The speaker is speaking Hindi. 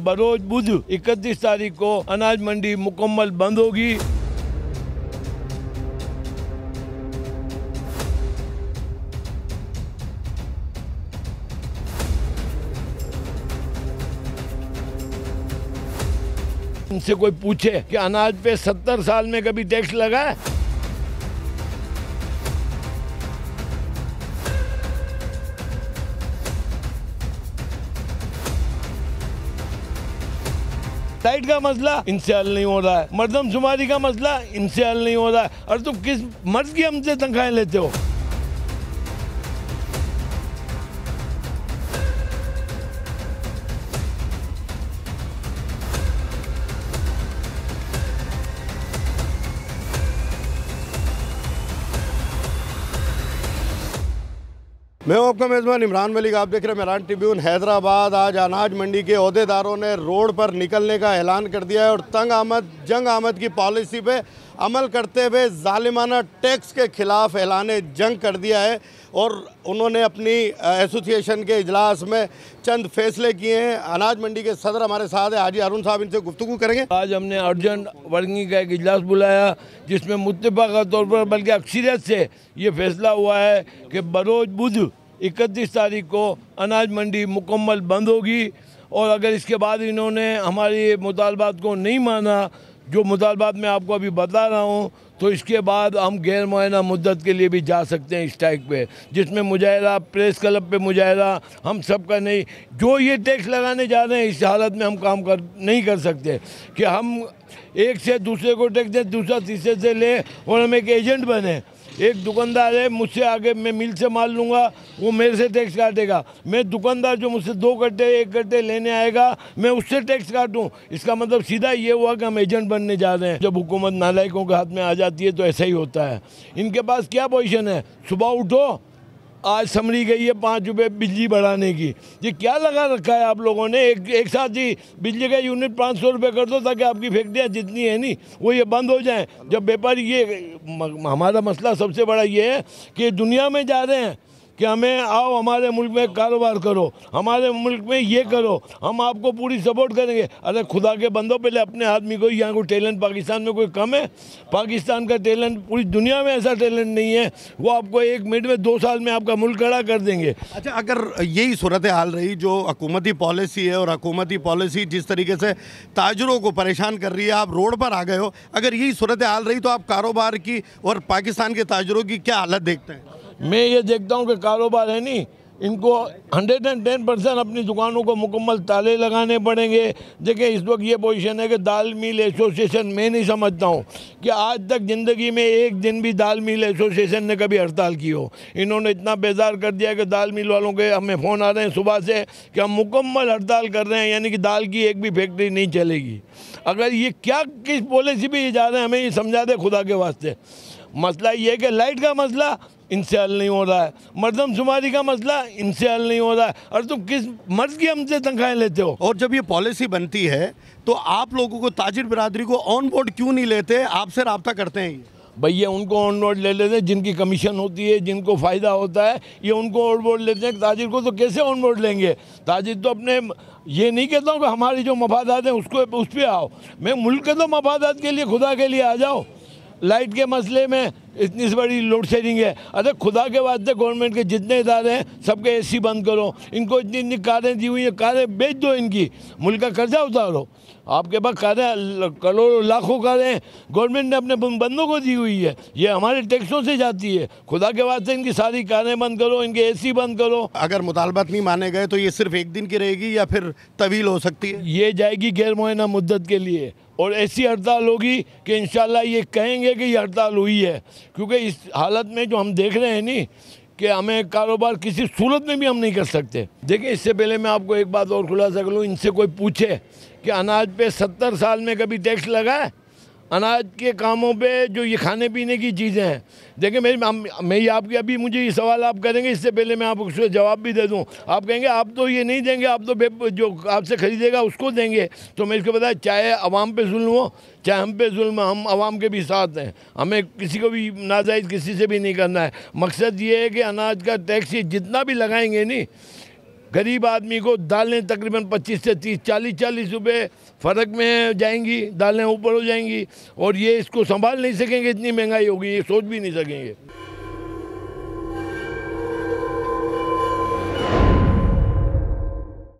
बरोज बुध 31 तारीख को अनाज मंडी मुकम्मल बंद होगी। इनसे कोई पूछे कि अनाज पे सत्तर साल में कभी टैक्स लगा है? लाइट का मसला इनसे हल नहीं हो रहा है। मर्दमशुमारी का मसला इनसे हल नहीं हो रहा है। और तुम किस मर्ज की हमसे तनख्वाहें लेते हो? मैं हूँ आपका मेज़बान इमरान मलिक। आप देख रहे हैं मेरान ट्रिब्यून हैदराबाद। आज अनाज मंडी के अहदेदारों ने रोड पर निकलने का ऐलान कर दिया है और तंग आमद, जंग आमद की पॉलिसी पे अमल करते हुए ालिमाना टैक्स के खिलाफ ऐलान जंग कर दिया है और उन्होंने अपनी एसोसिएशन के इजलास में चंद फैसले किए हैं। अनाज मंडी के सदर हमारे साथ है। हाजी अरुण साहब इनसे गुफ्तु करेंगे। आज हमने अर्जेंट वर्किंग का एक इजलास बुलाया, जिसमें मुतफ़ा तौर पर, बल्कि अक्सरियत से ये फैसला हुआ है कि बरोज बुध इकतीस तारीख को अनाज मंडी मुकम्मल बंद होगी। और अगर इसके बाद इन्होंने हमारी मुतालबात को नहीं माना, जो मुतालबात मैं आपको अभी बता रहा हूँ तो इसके बाद हम गैर मुआयना मुद्दत के लिए भी जा सकते हैं स्ट्राइक पे, जिसमें मुजाहरा, प्रेस क्लब पे मुजाहरा, हम सब का नहीं। जो ये टैक्स लगाने जा रहे हैं, इस हालत में हम काम कर, नहीं कर सकते कि हम एक से दूसरे को टैक्स दें, दूसरा तीसरे से लें और हम एक एजेंट बने। एक दुकानदार है, मुझसे आगे मैं मिल से माल लूँगा, वो मेरे से टैक्स काटेगा मैं दुकानदार जो मुझसे दो कट्टे एक कट्टे लेने आएगा, मैं उससे टैक्स काटूँ। इसका मतलब सीधा ये हुआ कि हम एजेंट बनने जा रहे हैं। जब हुकूमत नालायकों के हाथ में आ जाती है तो ऐसा ही होता है। इनके पास क्या पोजिशन है? सुबह उठो आज समरी गई है पाँच रुपये बिजली बढ़ाने की। ये क्या लगा रखा है आप लोगों ने? एक एक साथ ही बिजली का यूनिट पाँच सौ रुपये कर दो ताकि आपकी फैक्ट्रियाँ जितनी है नहीं, वो ये बंद हो जाएँ। जब व्यापारी, ये हमारा मसला सबसे बड़ा ये है कि दुनिया में जा रहे हैं कि हमें आओ, हमारे मुल्क में कारोबार करो, हमारे मुल्क में ये करो, हम आपको पूरी सपोर्ट करेंगे। अरे खुदा के बंदो पहले अपने आदमी को, यहाँ कोई टैलेंट पाकिस्तान में कोई कम है? पाकिस्तान का टैलेंट पूरी दुनिया में ऐसा टैलेंट नहीं है। वो आपको एक मिनट में, दो साल में आपका मुल्क खड़ा कर देंगे। अच्छा अगर यही सूरत हाल रही, जो हकूमती पॉलिसी है और हकूमती पॉलिसी जिस तरीके से ताजरों को परेशान कर रही है, आप रोड पर आ गए हो। अगर यही सूरत हाल रही तो आप कारोबार की और पाकिस्तान के ताजरों की क्या हालत देखते हैं? मैं ये देखता हूँ कि कारोबार है नहीं। इनको 110 परसेंट अपनी दुकानों को मुकम्मल ताले लगाने पड़ेंगे। देखिए, इस वक्त ये पोजीशन है कि दाल मिल एसोसिएशन मैं नहीं समझता हूँ कि आज तक ज़िंदगी में एक दिन भी दाल मिल एसोसिएशन ने कभी हड़ताल की हो। इन्होंने इतना बेजार कर दिया कि दाल मिल वालों के हमें फ़ोन आ रहे हैं सुबह से कि हम मुकम्मल हड़ताल कर रहे हैं, यानी कि दाल की एक भी फैक्ट्री नहीं चलेगी। अगर ये क्या, किस पॉलिसी पर जा रहे हैं, हमें ये समझा दे खुदा के वास्ते। मसला ये है कि लाइट का मसला इनसे हल नहीं हो रहा है। मर्दमशुमारी का मसला इनसे हल नहीं हो रहा है। और तुम किस मर्द की हमसे तनख्वाहें लेते हो? और जब ये पॉलिसी बनती है तो आप लोगों को ताजिर बिरादरी को ऑन बोर्ड क्यों नहीं लेते? आपसे रबता करते हैं भैया उनको ऑन बोर्ड ले लेते हैं जिनकी कमीशन होती है जिनको फ़ायदा होता है ये उनको ऑन बोर्ड लेते हैं। ताजिर को तो कैसे ऑन बोर्ड लेंगे? ताजिर तो अपने ये नहीं कहता हूँ कि हमारी जो मफादात हैं उसको उस पर आओ। मैं मुल्क के तो मफादात के लिए खुदा के लिए आ जाओ लाइट के मसले में इतनी से बड़ी लोड शेडिंग है। अरे खुदा के वास्ते गवर्नमेंट के जितने इदारे हैं सबके एसी बंद करो। इनको इतनी इतनी कारें दी हुई हैं कारें बेच दो इनकी। मुल्क का कर्जा उतारो। आपके पास कारें करोड़ों लाखों कारें गवर्नमेंट ने अपने बंदों को दी हुई है। ये हमारे टैक्सों से जाती है। खुदा के वास्ते इनकी सारी कारें बंद करो इनके एसी बंद करो। अगर मुतालबात नहीं माने गए तो ये सिर्फ़ एक दिन की रहेगी या फिर तवील हो सकती है? ये जाएगी गैर मुआयना मुद्दत के लिए। और ऐसी हड़ताल होगी कि इन ये कहेंगे कि ये हड़ताल हुई है। क्योंकि इस हालत में जो हम देख रहे हैं नहीं, कि हमें कारोबार किसी सूरत में भी हम नहीं कर सकते। देखिए, इससे पहले मैं आपको एक बात और खुलासा कर लूँ इनसे कोई पूछे कि अनाज पे सत्तर साल में कभी टैक्स लगाए अनाज के कामों पे जो ये खाने पीने की चीज़ें हैं। देखिए, मेरी मैं आपकी अभी मुझे ये सवाल आप करेंगे, इससे पहले मैं आपको जवाब भी दे दूँ। आप कहेंगे, आप तो ये नहीं देंगे, आप तो जो आपसे ख़रीदेगा उसको देंगे। तो मैं इसको बताया, चाहे आवाम पे जुल्म हो, चाहे हम पे जुल्म, हम आवाम के भी साथ हैं। हमें किसी को भी नाजायज़ किसी से भी नहीं करना है। मकसद ये है कि अनाज का टैक्स जितना भी लगाएँगे नहीं गरीब आदमी को दालें तकरीबन 25 से 30 चालीस चालीस रुपये फ़र्क में जाएँगी, दालें ऊपर हो जाएँगी और ये इसको संभाल नहीं सकेंगे, इतनी महँगाई होगी, ये सोच भी नहीं सकेंगे।